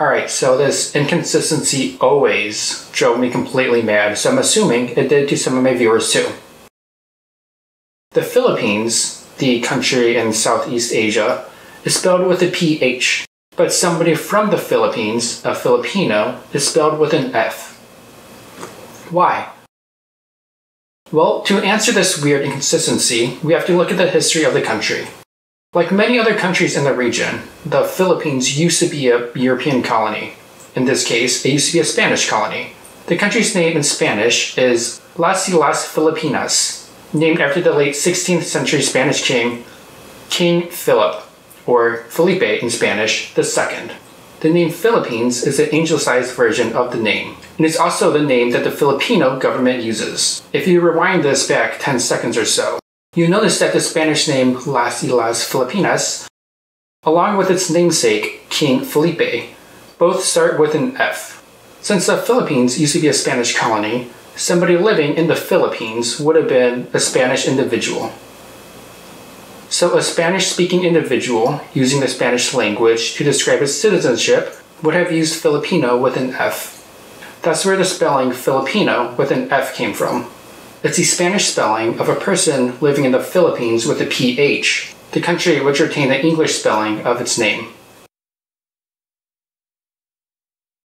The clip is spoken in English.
Alright, so this inconsistency always drove me completely mad, so I'm assuming it did to some of my viewers too. The Philippines, the country in Southeast Asia, is spelled with a PH, but somebody from the Philippines, a Filipino, is spelled with an F. Why? Well, to answer this weird inconsistency, we have to look at the history of the country. Like many other countries in the region, the Philippines used to be a European colony. In this case, it used to be a Spanish colony. The country's name in Spanish is Las Islas Filipinas, named after the late 16th century Spanish king, King Philip, or Felipe in Spanish, the second. The name Philippines is an anglicized version of the name, and it's also the name that the Filipino government uses. If you rewind this back 10 seconds or so, you notice that the Spanish name Las Islas Filipinas, along with its namesake, King Felipe, both start with an F. Since the Philippines used to be a Spanish colony, somebody living in the Philippines would have been a Spanish individual. So, a Spanish speaking individual using the Spanish language to describe his citizenship would have used Filipino with an F. That's where the spelling Filipino with an F came from. It's the Spanish spelling of a person living in the Philippines with a PH, the country which retained the English spelling of its name.